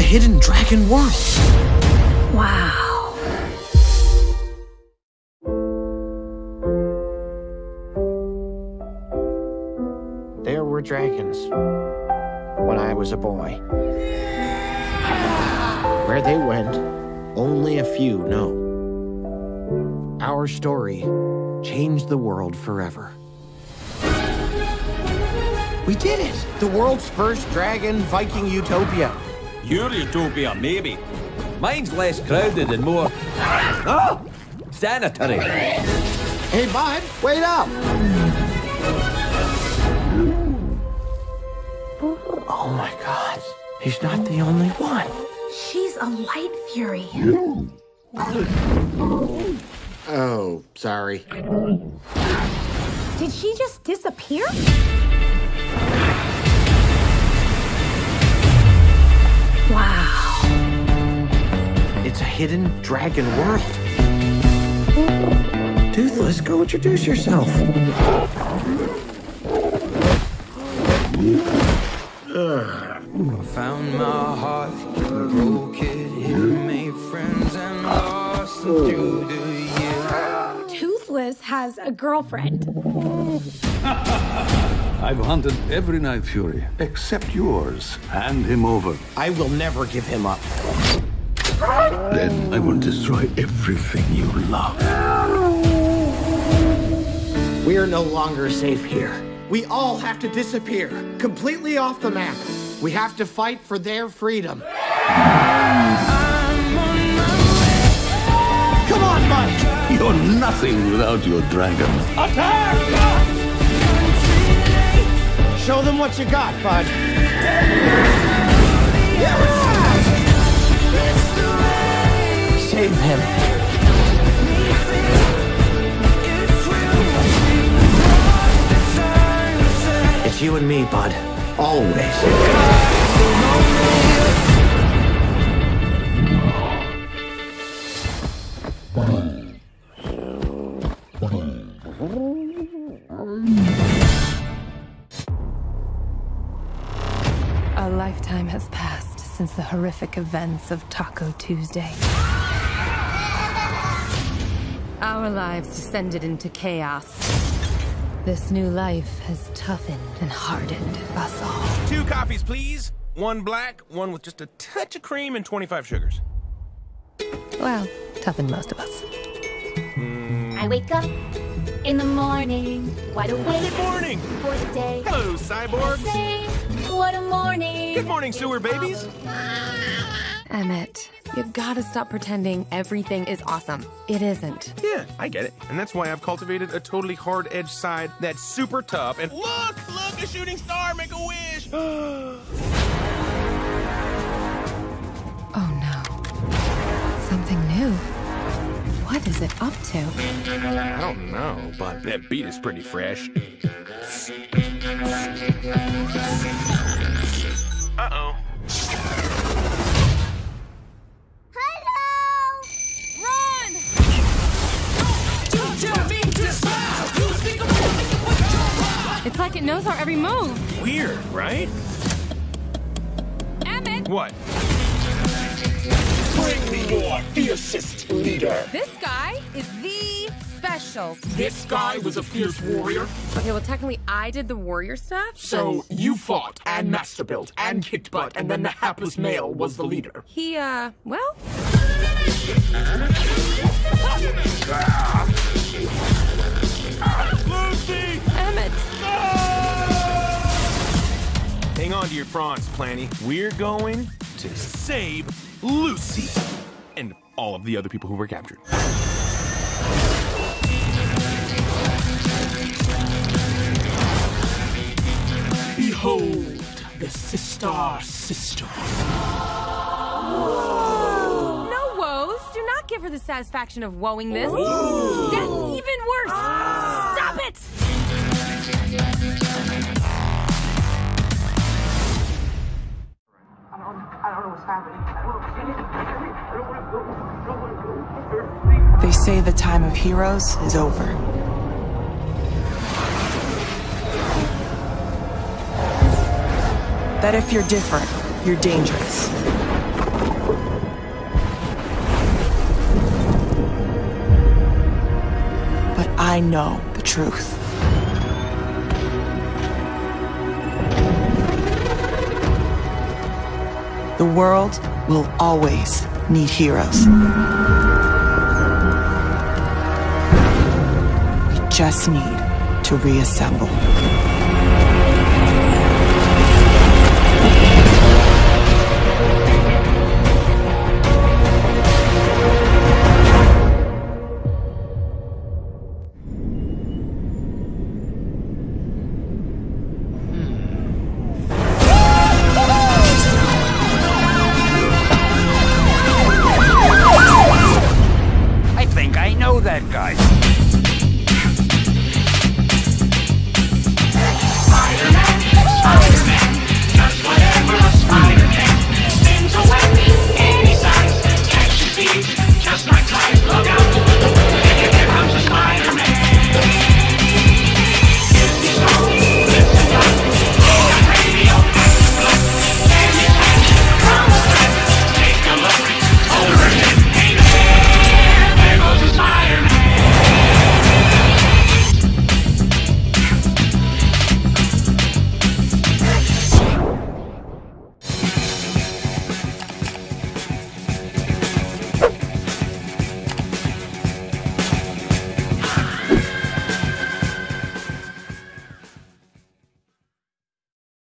a hidden dragon world. Wow. There were dragons when I was a boy. Where they went, only a few know. Our story changed the world forever. We did it! The world's first dragon Viking utopia. Your utopia, maybe. Mine's less crowded and more. Oh! Sanitary. Hey, bud, wait up! Oh my god, he's not the only one. She's a light fury. Oh, sorry. Did she just disappear? Wow. It's a hidden dragon world. Toothless, go introduce yourself. I Found my heart, broke it, here, made friends and lost them through the years. Toothless has a girlfriend. I've hunted every Night Fury except yours. Hand him over. I will never give him up. Then I will destroy everything you love. We are no longer safe here. We all have to disappear, completely off the map. We have to fight for their freedom. Come on, Mike! You're nothing without your dragon. Show them what you got, bud. Save him. It's you and me, bud. Always. A the horrific events of Taco Tuesday. Our lives descended into chaos. This new life has toughened and hardened us all. Two coffees, please. One black, one with just a touch of cream and 25 sugars. Well, toughened most of us. Hmm. I wake up in the morning, wide awake Good morning. for the day. Hello, cyborgs. Say, what a morning. Good morning, sewer babies. Emmet, you gotta stop pretending everything is awesome. It isn't. Yeah, I get it. And that's why I've cultivated a totally hard edged side that's super tough. And look, look, a shooting star, make a wish. Oh no. Something new. What is it up to? I don't know, but that beat is pretty fresh. Uh oh. It's like it knows our every move. Weird, right? Emmet! What? Bring me your fiercest leader. This guy is the special. This guy was a fierce warrior, Okay, well, technically, I did the warrior stuff. so you fought and master built and kicked butt, and then the hapless male was the leader. He, uh, well, Lucy! Emmet. Hang on to your prawns, Planty. We're going to save Lucy and all of the other people who were captured. Sister sister. No woes. Do not give her the satisfaction of woeing this. That's even worse. Stop it! They say the time of heroes is over. That if you're different, you're dangerous. But I know the truth. The world will always need heroes. We just need to reassemble.